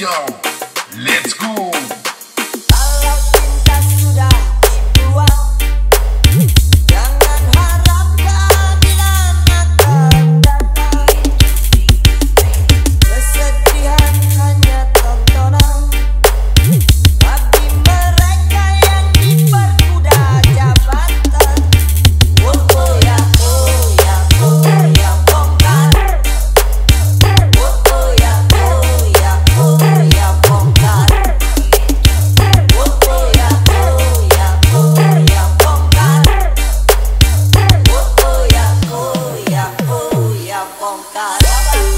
Let's go. vontade.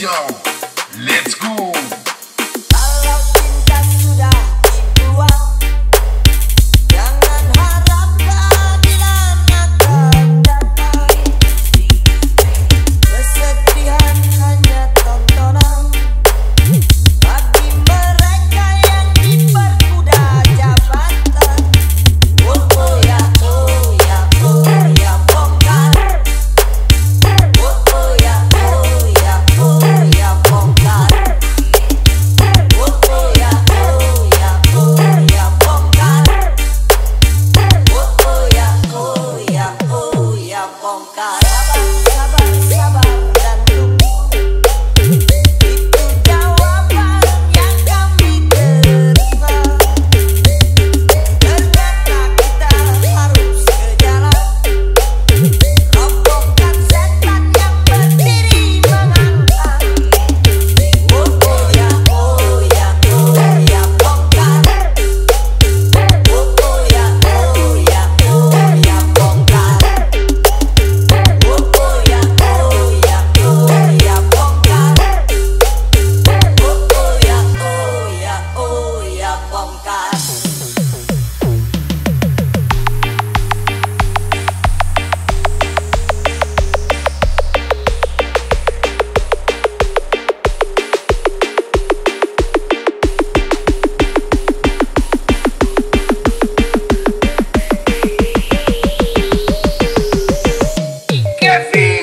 Let's go. see.